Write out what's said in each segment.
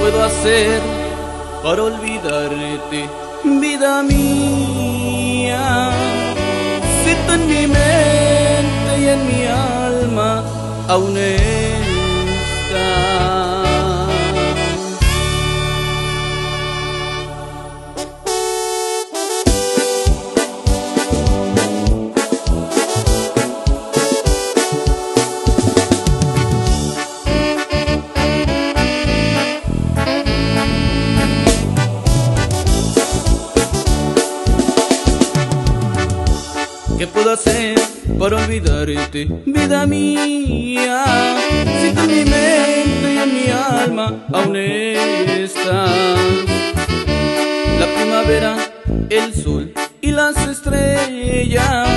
¿Qué puedo hacer para olvidarte, vida mía? Si tú en mi mente y en mi alma aún ¿Qué puedo hacer para olvidarte, vida mía? Si tú en mi mente y en mi alma aún estás. La primavera, el sol y las estrellas,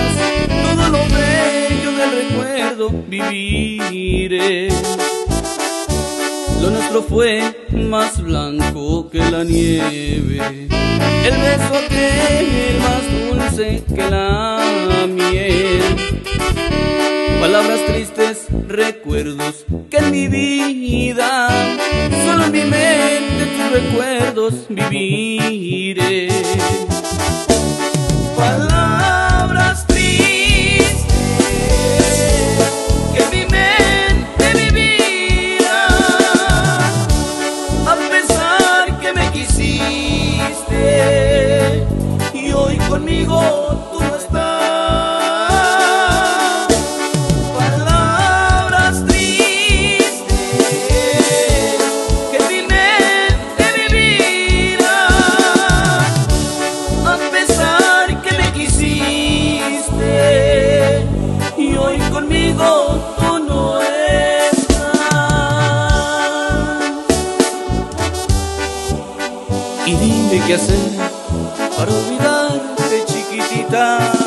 todo lo bello del recuerdo viviré. Lo nuestro fue más blanco que la nieve, el beso aquel más dulce que la miel. Palabras tristes, recuerdos que en mi vida, solo en mi mente tus recuerdos viviré. Palabras Y dime qué hacer para olvidarte chiquitita